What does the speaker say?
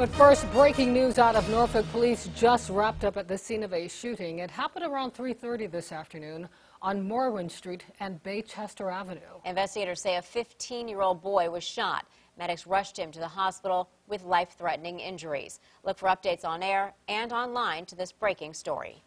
But first, breaking news out of Norfolk. Police just wrapped up at the scene of a shooting. It happened around 3.30 this afternoon on Morwin Street and Baychester Avenue. Investigators say a 15-year-old boy was shot. Medics rushed him to the hospital with life-threatening injuries. Look for updates on air and online to this breaking story.